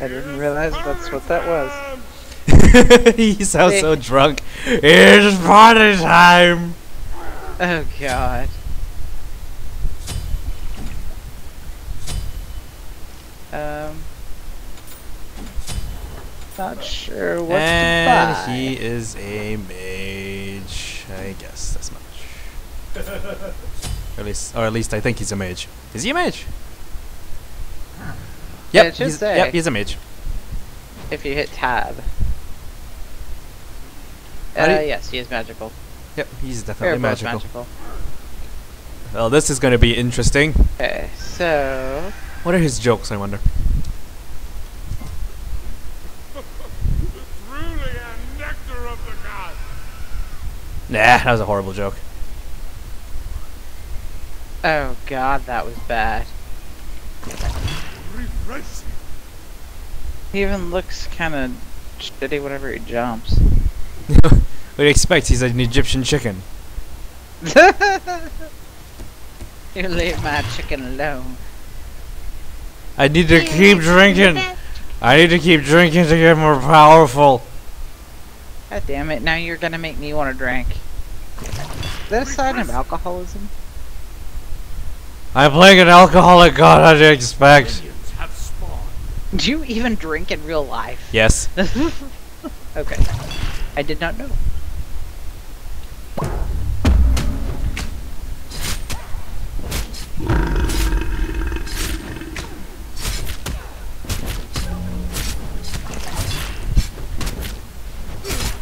I didn't realize that's what that was. he sounds so drunk. It's party time. Oh god. Um. Not sure what and to buy. he is a mage. I guess that's much. at least, or at least I think he's a mage. Is he a mage? Yeah, Yep, it should he's, say. yep, he's a mage. If you hit tab. Uh, you- yes, he is magical. Yep, he's definitely magical. magical. Well, this is going to be interesting. Okay, so What are his jokes? I wonder. Truly a nectar of the gods. Nah, that was a horrible joke. oh god, that was bad. Refreshing. He even looks kind of shitty whenever he jumps. what do you expect? He's like an Egyptian chicken. you leave my chicken alone. I need to keep drinking. I need to keep drinking to get more powerful. God damn it! Now you're gonna make me want to drink. Is that a sign of alcoholism? I'm playing an alcoholic god. How do you expect? Minions have spawned. Do you even drink in real life? Yes. okay. I did not know.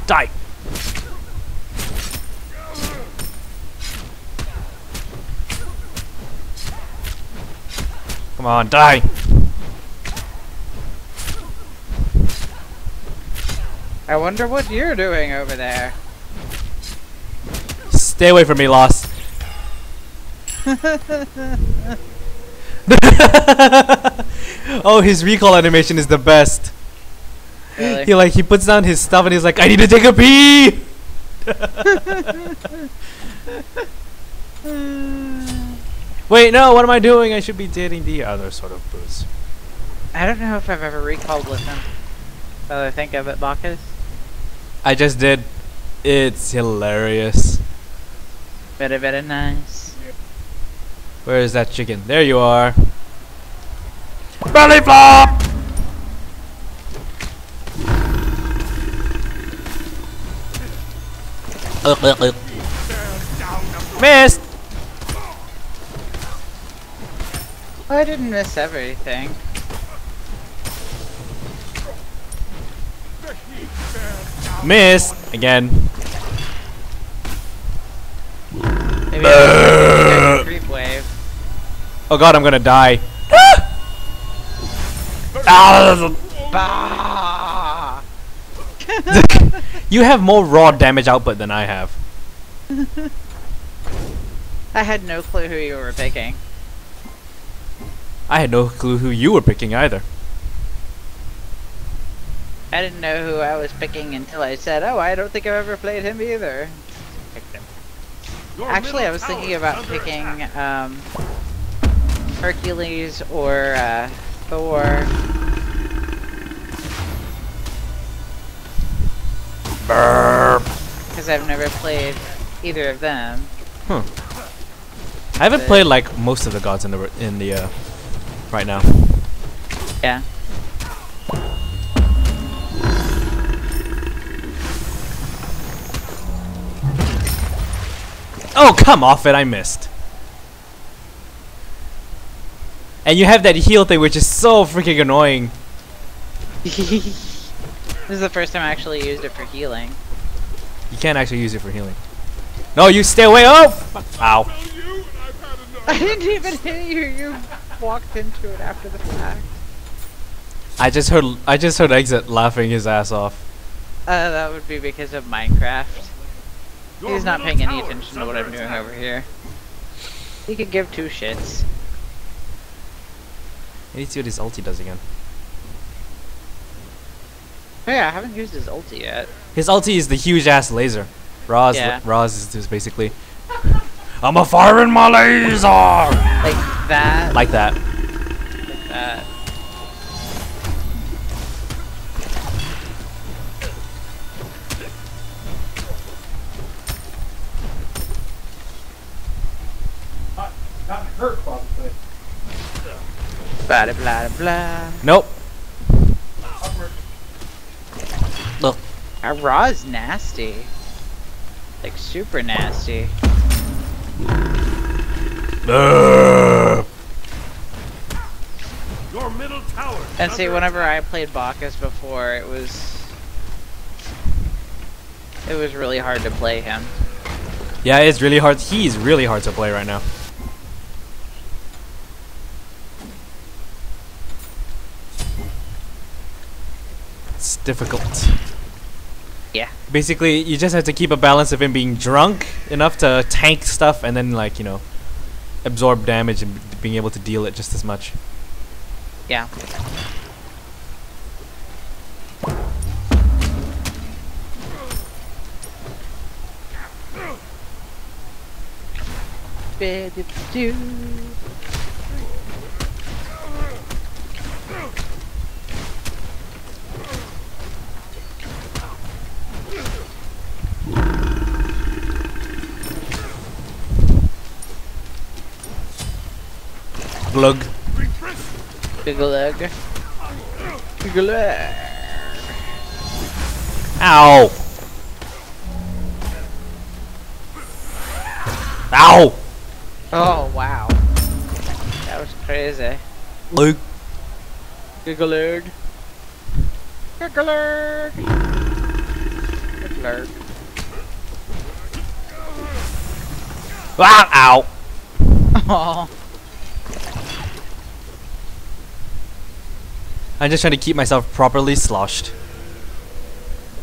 Die. Come on, die. I wonder what you're doing over there. Stay away from me, Lost. oh, his recall animation is the best. Really? He like he puts down his stuff and he's like, I need to take a pee. Wait, no, what am I doing? I should be dating the other sort of booze. I don't know if I've ever recalled with him. Now that I think of it, Bacchus. I just did. It's hilarious. Very, very nice. Where is that chicken? There you are. Belly flop! Missed! I didn't miss everything. Missed! Again. Maybe I creep wave. Oh god, I'm gonna die. Ah! You have more raw damage output than I have. I had no clue who you were picking. I had no clue who you were picking either. I didn't know who I was picking until I said, "Oh, I don't think I've ever played him either." Picked him. Your Actually, I was thinking about picking attack. um, Hercules or uh, Thor. Because I've never played either of them. I haven't But- played like most of the gods in the in the uh, right now. Yeah. Oh, come off it, I missed. And you have that heal thing which is so freaking annoying. this is the first time I actually used it for healing. You can't actually use it for healing. No, you stay away. Oh! Ow. I've had enough. I didn't even hit you. You walked into it after the fact. I just heard I just heard Exit laughing his ass off. Uh, that would be because of Minecraft. He's not paying any attention to what I'm doing over here. He could give two shits. I need to see what his ulti does again. Oh yeah, I haven't used his ulti yet. His ulti is the huge ass laser. Ra's Yeah. Ra's is just basically I'm a firing my laser Like that. like that. Blah blah blah. Nope. Look. Our raw is nasty. Like super nasty. Ugh. Your middle tower. And see, whenever. I played Bacchus before, it was it was really hard to play him. Yeah, it's really hard. He's really hard to play right now. Difficult. Yeah. Basically, you just have to keep a balance of him being drunk enough to tank stuff and then, like, you know, absorb damage and being able to deal it just as much. Yeah. Ba-dip-doo. Glug. Big leg. Big leg. Ow! Ow! Oh wow. That was crazy. Luke. Gigglerd. Gigglerd. Gigglerd. Ah, ow! Oh. I'm just trying to keep myself properly sloshed.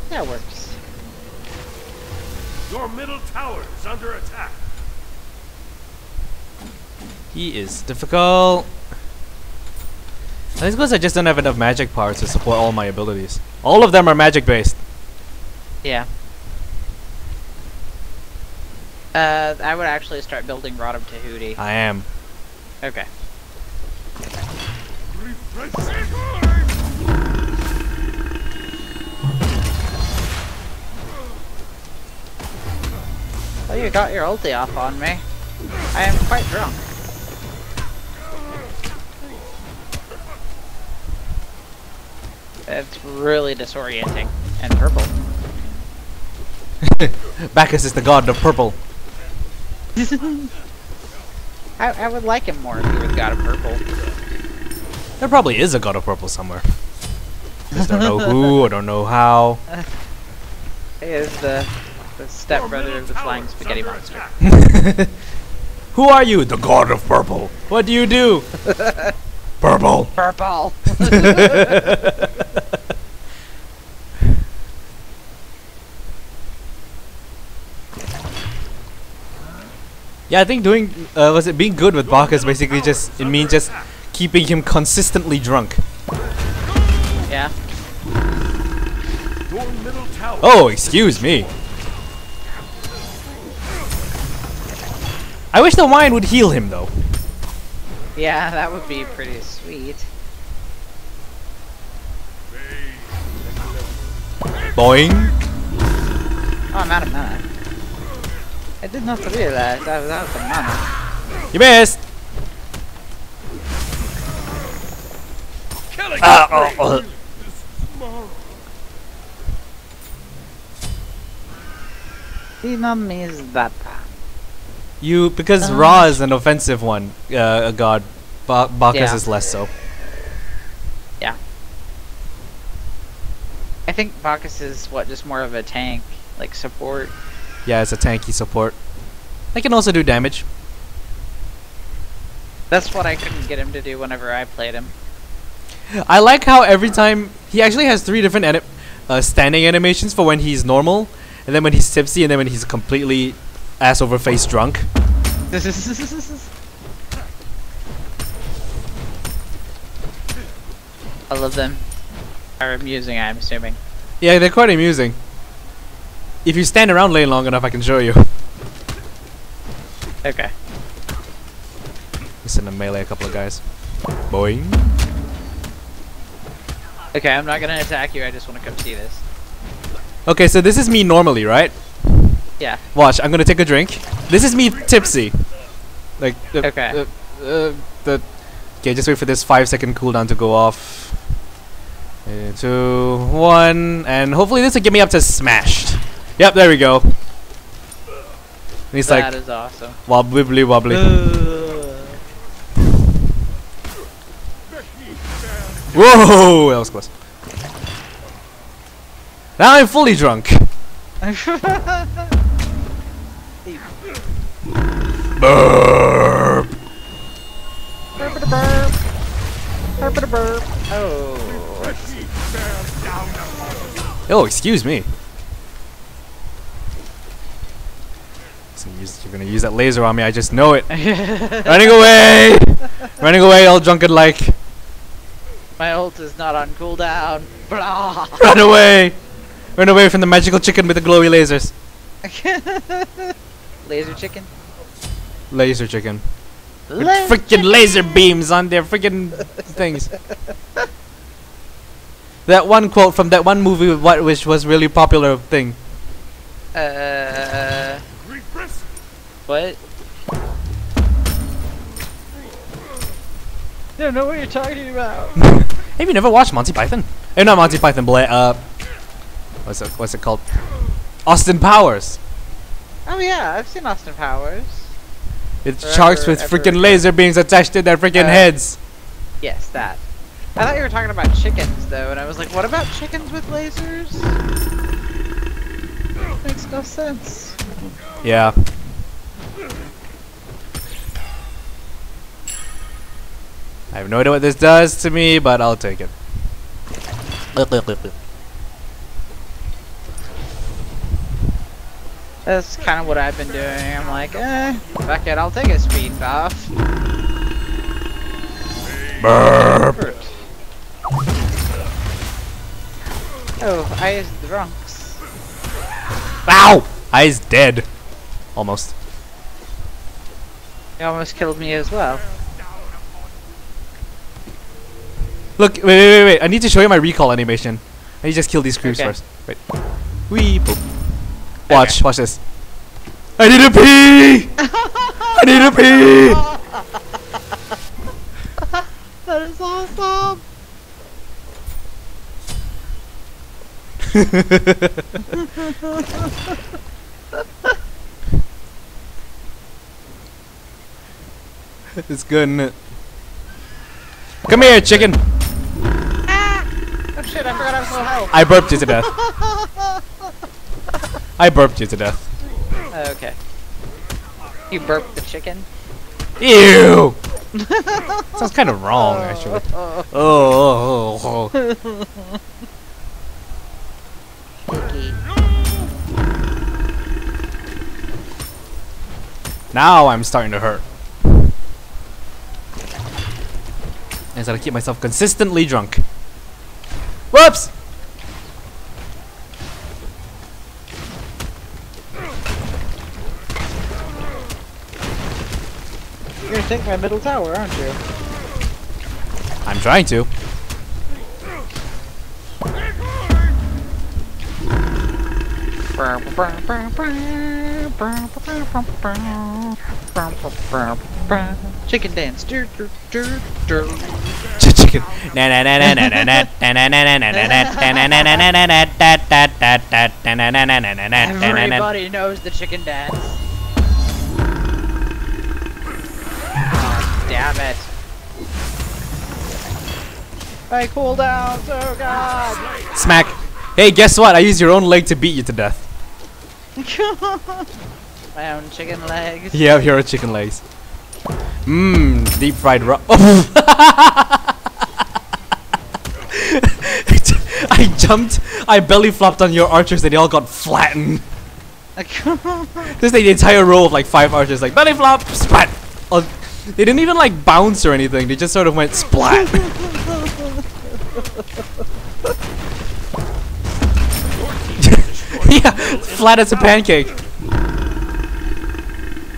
That works. Your middle tower is under attack. He is difficult. I think because I just don't have enough magic power to support all my abilities. All of them are magic based. Yeah. Uh, I would actually start building Rod of Tahuti. I am. Okay. Oh, you got your ulti off on me. I am quite drunk. It's really disorienting. And purple. Bacchus is the god of purple. I, I would like him more if he was god of purple. There probably is a god of purple somewhere. Just don't know who, I don't know how. He is the, the stepbrother of the flying spaghetti monster. who are you? The god of purple. What do you do? purple. Purple! Yeah, I think doing uh, was it being good with Bacchus basically just it means just keeping him consistently drunk. yeah. Your middle tower. Oh, excuse me. I wish the wine would heal him though. Yeah, that would be pretty sweet. Boing. Oh, I'm out of mana. I did not realize I was out of mana. You missed. Killing Ah, spree. oh, oh. This is tomorrow. Is that. You because Uh. Ra is an offensive one, uh, a god. Ba- Bacchus Yeah. is less so. Yeah. I think Bacchus is what, just more of a tank, like support. Yeah, it's a tanky support. They can also do damage. That's what I couldn't get him to do whenever I played him. I like how every time he actually has three different ani- uh, standing animations for when he's normal, and then when he's tipsy, and then when he's completely ass over face drunk. I love them are amusing, I'm assuming. Yeah, they're quite amusing. If you stand around lane long enough, I can show you. Okay. Just in a melee a couple of guys. Boing. Okay, I'm not gonna attack you, I just wanna come see this. Okay, so this is me normally, right? Yeah. Watch, I'm gonna take a drink. This is me tipsy. Like, uh, Okay. uh, uh, the, Okay, just wait for this five second cooldown to go off. Three, two, one, and hopefully this will get me up to smashed. Yep, there we go. And he's That like is awesome. wobbly wobbly. Whoa, that was close. Now I'm fully drunk. Burp. oh. Oh, excuse me. So you use- You're gonna use that laser on me. I just know it. Running away! Running away, all drunken like. My ult is not on cooldown. Blah. Run away! Run away from the magical chicken with the glowy lasers. Laser chicken. Laser chicken. With Laser freaking laser beams on their freaking things. That one quote from that one movie, what which was really popular thing. Uh, Regress. what? Don't know what you're talking about. Have you never watched Monty Python? Eh, not Monty Python, Bla- uh, what's it? What's it called? Austin Powers. Oh yeah, I've seen Austin Powers. It's Forever, sharks with ever freaking again. laser beams attached to their freaking Uh, heads. Yes, that. I thought you were talking about chickens though, and I was like, what about chickens with lasers? Makes no sense. Yeah. I have no idea what this does to me, but I'll take it. That's kind of what I've been doing. I'm like, eh, fuck it, I'll take a speed buff. Burp. Oh, I is the drunks. Ow! I's dead. Almost. You almost killed me as well. Look, wait, wait, wait, wait. I need to show you my recall animation. I need to just kill these creeps Okay. first. Wait. Wee boop. Watch, watch this. I need to pee! I need to pee! That is awesome. it's good, isn't it? Come here, chicken! Ah. Oh shit, I forgot I was low health. I burped you to death. I burped you to death. Oh, okay. You burped the chicken? Ew! Sounds kind of wrong, actually. Oh, oh, oh, oh. Now I'm starting to hurt. As I keep myself consistently drunk. Whoops! Take my middle tower, aren't you? I'm trying to. Chicken dance. Dur, dur, dur, dur. Ch- Chicken. Na na na na na na na na na na na na na na na na na na na na da da da da da na na na na na na na na na. Everybody knows the chicken dance. Damn it. My cooldowns, oh god! Smack. Hey, guess what? I used your own leg to beat you to death. My own chicken legs. Yeah, here are chicken legs. Mmm, deep fried raw. Oh. I jumped, I belly flopped on your archers and they all got flattened. This is the entire row of like five archers, like belly flop, splat. They didn't even like bounce or anything. They just sort of went splat. yeah, flat as a pancake.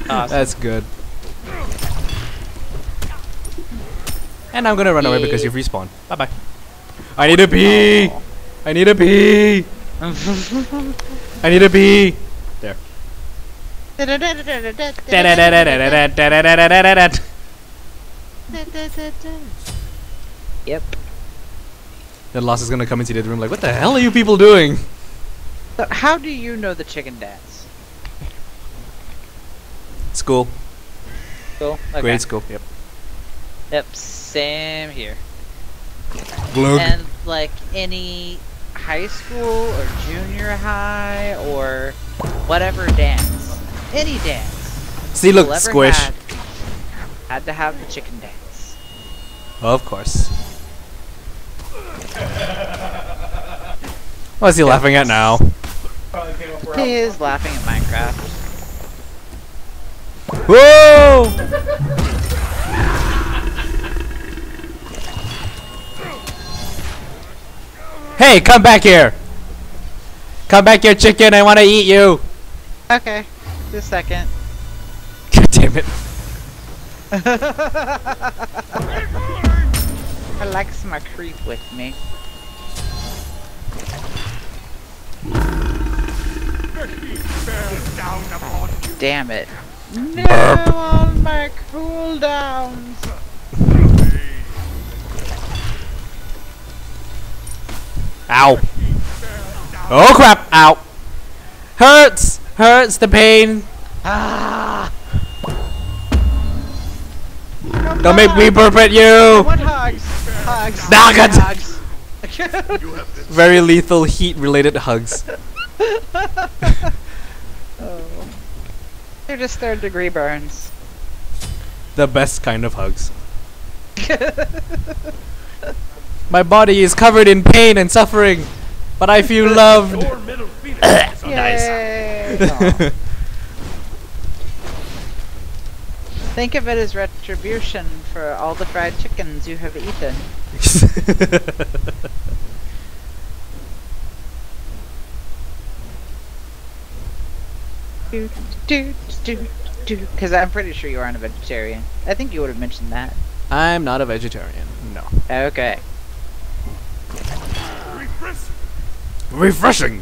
awesome. That's good. And I'm gonna run away because you respawn. Bye bye. I need a pee. I need a pee. I need a pee. Yep. Then Lost is gonna come into the room like, what the hell are you people doing? So how do you know the chicken dance? School. Cool. Okay. Grade school. Yep. Yep. Same here. Glug. And like any high school or junior high or whatever dance, any dance. See, look, squish. Had, had to have the chicken dance. Of course. What's he laughing at now? He is laughing at Minecraft. Whoa! Hey, come back here! Come back here, chicken, I wanna eat you! Okay, a second. God damn it. I like my creep with me. The heat bears down upon you. Damn it. No on my cooldowns. Ow. Oh crap, ow. Hurts! Hurts the pain. Ah! Don't make me burp at you! want hugs. Hugs. Nugget. Hugs. You have been Very lethal heat related hugs. oh. They're just third degree burns. The best kind of hugs. My body is covered in pain and suffering, but I feel loved. your middle is on Yay! Aw. Think of it as retribution for all the fried chickens you have eaten. Do, do, do, do. Because I'm pretty sure you aren't a vegetarian. I think you would have mentioned that. I'm not a vegetarian. No. Okay. Refresh. Refreshing.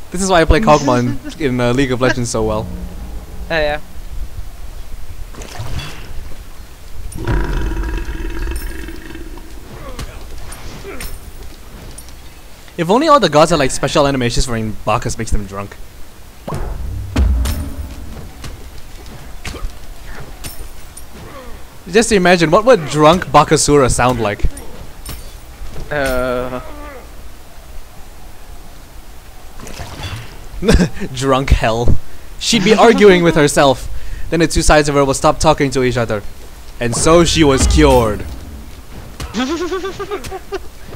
This is why I play Kog'Maw in uh, League of Legends so well. Oh yeah. If only all the gods had like special animations for when Bacchus makes them drunk. Just imagine what would drunk Bakasura sound like. Uh, drunk hell. She'd be arguing with herself. Then the two sides of her will stop talking to each other. And so she was cured.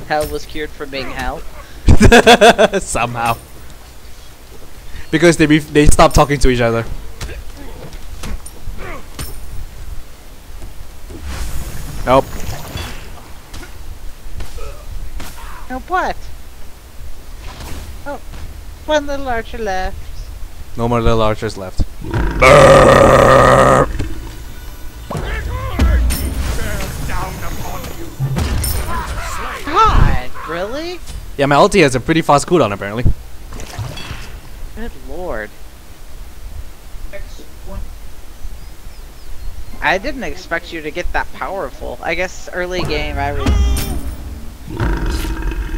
hell was cured from being hell. Somehow. Because they they stopped talking to each other. Nope. Oh, what? One little archer left. No more little archers left. The heat bears down upon you. Slay. God, really? Yeah, my ulti has a pretty fast cooldown apparently. Good lord. I didn't expect you to get that powerful. I guess early game I was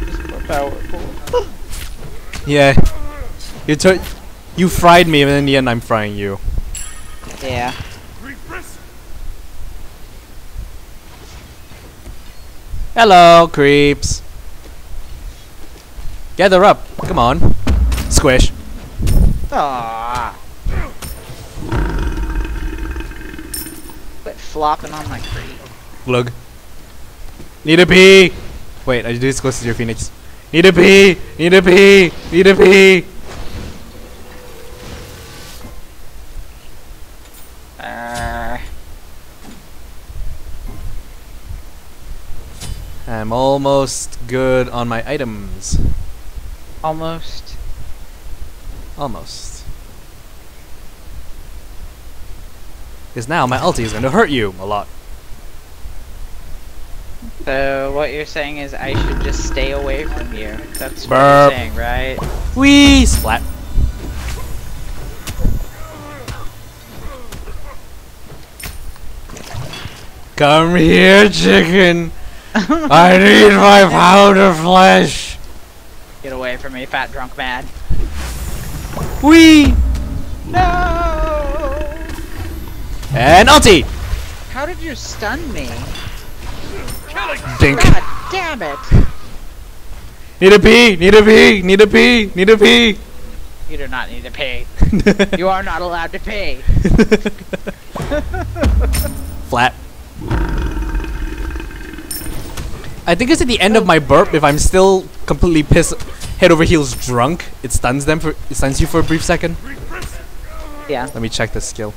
just more powerful. Yeah. You tur- you fried me and in the end I'm frying you. yeah. Hello, creeps. Gather up. Come on. Squish. Aww. Quit flopping on my creep. Glug. Need a pee. Wait, I do this close to your phoenix. Need a pee! Need a pee! Need a pee! Uh, I'm almost good on my items. Almost. Almost. Because now my ulti is going to hurt you a lot. So what you're saying is I should just stay away from you. That's what Burp. you're saying, right? Wee splat. Come here, chicken. I need my pound of flesh. Get away from me, fat drunk man. Wee No! and ulti. How did you stun me? Dink. God damn it! Need a pee. Need a pee. Need a pee. Need a pee. You do not need to pay. You are not allowed to pay. Flat. I think it's at the end of my burp. If I'm still completely pissed, head over heels drunk, it stuns them for it stuns you for a brief second. Yeah. Let me check the skill.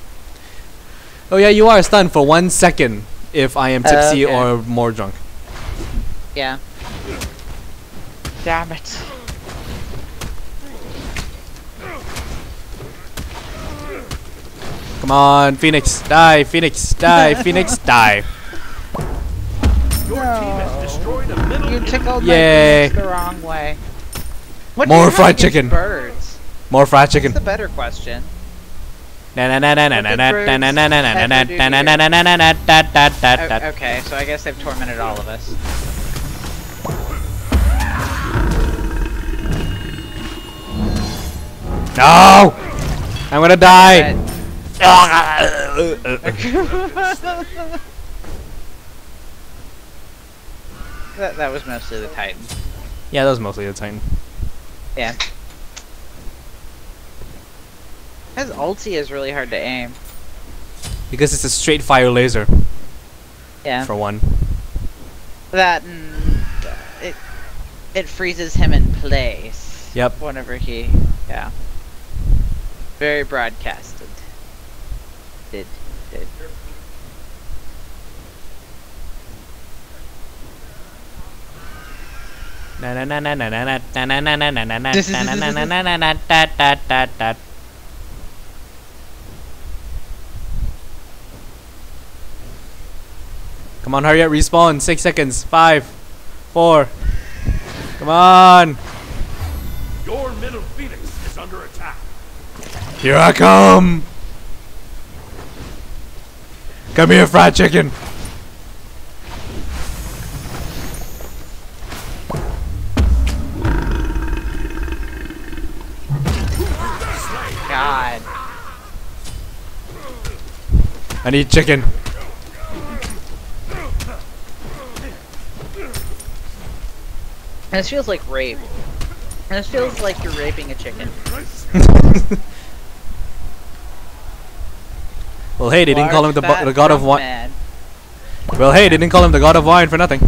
Oh yeah, you are stunned for one second if I am Uh, tipsy okay. or more drunk. Yeah. Damn it. Come on, Phoenix, die, Phoenix, die, Phoenix, die. Your team has destroyed a middle You tickled Yay. the wrong way. What More fried chicken. Birds. More fried chicken. That's the better question. Okay, so I guess they've tormented all of us. No! I'm gonna die. that, that was mostly the Titan. yeah, that was mostly the Titan. Yeah. His ulti is really hard to aim. Because it's a straight fire laser, Yeah. for one. That and uh, it it freezes him in place. Yep. Whenever he yeah. Very broadcasted. Did did. Na na na na na na na na na na na na na na na na na na na Come on, hurry up, respawn. Six seconds. Five, four. Come on. Your middle phoenix is under attack. Here I come. Come here, fried chicken. God. I need chicken. This feels like rape. This feels like you're raping a chicken. well, hey, they didn't call him the, the god of wine. Well, hey, they didn't call him the god of wine for nothing.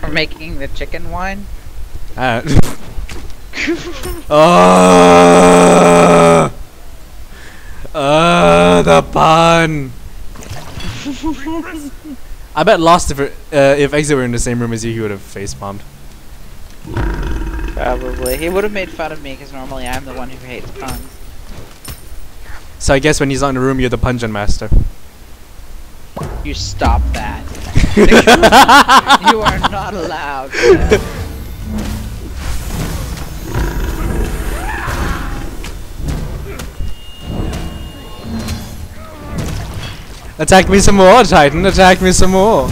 For making the chicken wine? Uh, uh, uh, the pun. I bet Lost if it, uh, if Exit were in the same room as you, he would have face bombed. Probably. He would have made fun of me because normally I'm the one who hates puns. So I guess when he's not in the room, you're the pungeon master. You stop that. you are not allowed. Attack me some more, Titan. Attack me some more.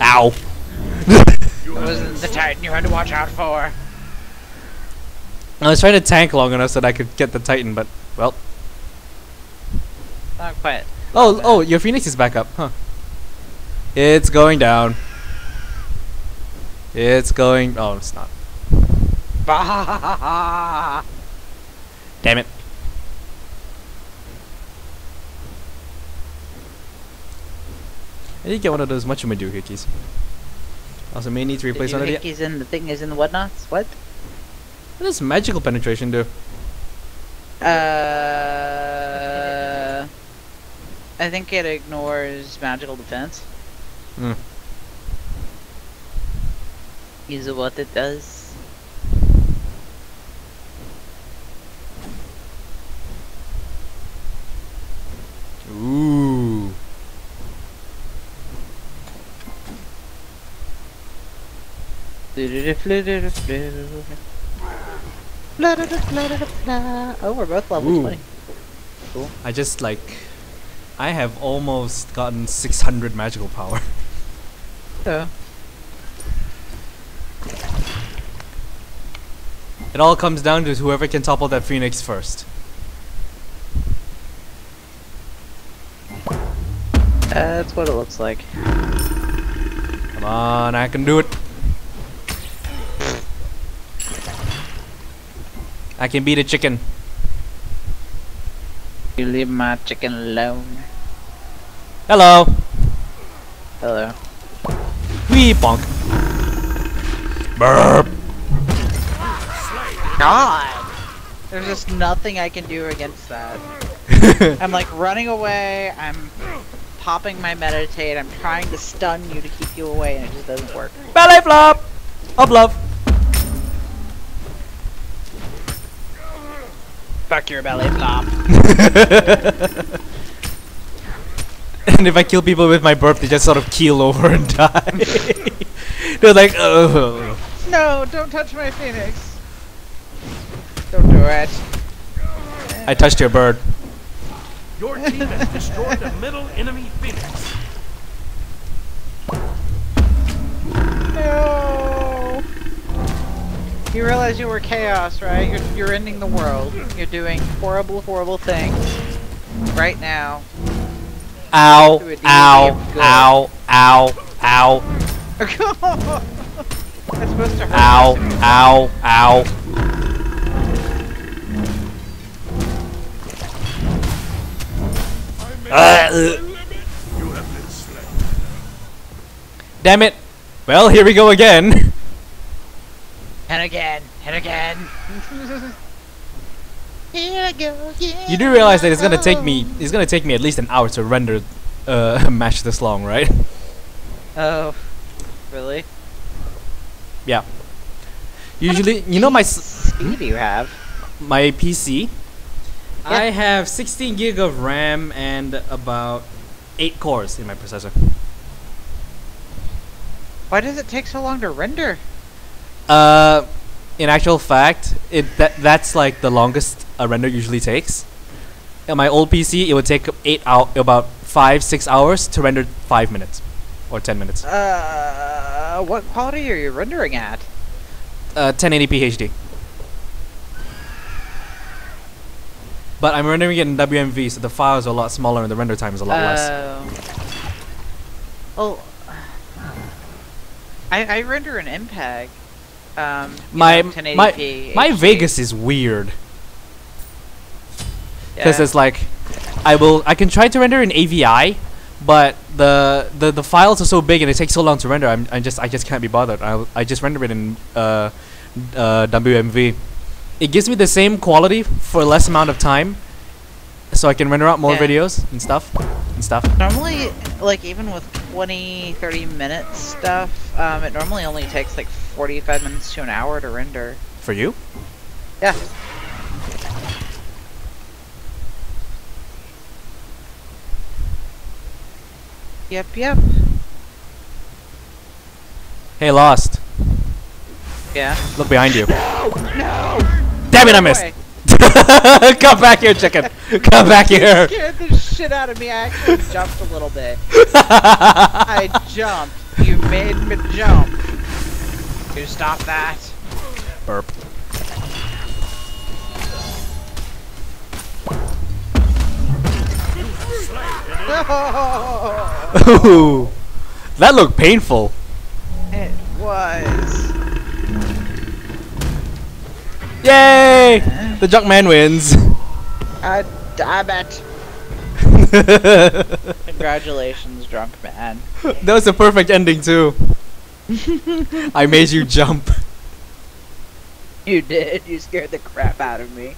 Ow. It wasn't the Titan you had to watch out for. I was trying to tank long enough so that I could get the Titan, but well. Not quite. Oh, oh, your Phoenix is back up, huh? It's going down. It's going. Oh, it's not. Damn it. I did get one of those much hickeys. Also, may need to replace one of the. He's in the thing is in the whatnots. What? What does magical penetration do? Uh. I think it ignores magical defense. Hmm. Is what it does. Ooh. Oh, we're both level Ooh. 20. I just like I have almost gotten 600 magical power. Yeah. It all comes down to whoever can topple that phoenix first. That's what it looks like. Come on, I can do it. I can beat a chicken. You leave my chicken alone. Hello. Hello. Wee bonk. Burp. God! There's just nothing I can do against that. I'm like running away, I'm popping my meditate, I'm trying to stun you to keep you away, and it just doesn't work. Ballet flop. Up love. Fuck your belly flop. and if I kill people with my burp, they just sort of keel over and die. They're like, oh. No, don't touch my phoenix. Don't do it. I touched your bird. Your team has destroyed a middle enemy phoenix. No. You realize you were chaos, right? You're, you're ending the world. You're doing horrible, horrible things right now. Ow, Do a D&D ow, ow, ow, ow, That's supposed to hurt. ow, us ow, ow. Uh. You have been slain. damn it. Well, here we go again. And again, and again. Here I go again. You do realize that it's gonna take me it's gonna take me at least an hour to render uh, a match this long, right? Oh, really? Yeah. Usually, you know my speed do you have? my PC. Yeah. I have 16 gig of RAM and about eight cores in my processor. Why does it take so long to render? Uh, in actual fact, it that that's like the longest a render usually takes. On my old PC, it would take eight out about five six hours to render five minutes or ten minutes. Uh, what quality are you rendering at? Uh, 1080p HD. But I'm rendering it in WMV, so the files are a lot smaller and the render time is a lot less. Oh. I I render an MPEG. Um, My know, my 1080p my Vegas is weird because Yeah. it's like I will I can try to render in AVI, but the, the the files are so big and it takes so long to render. I'm I just I just can't be bothered. I I just render it in uh, uh, WMV. It gives me the same quality for less amount of time, so I can render out more Yeah. videos and stuff and stuff. Normally, like even with 20, 30 minutes stuff, um, it normally only takes like 45 minutes to an hour to render. For you? Yeah. Yep, yep. Hey, Lost. Yeah. Look behind you. No! No! Damn it, I missed. Come back here, chicken. Come back here. scared the shit out of me. I actually jumped a little bit. I jumped. You made me jump. You stop that. Burp. No! Ooh, that looked painful. It was. Yay! The Junkman wins. I damn it. Congratulations, drunk man. that was a perfect ending too. I made you jump. You did. You scared the crap out of me.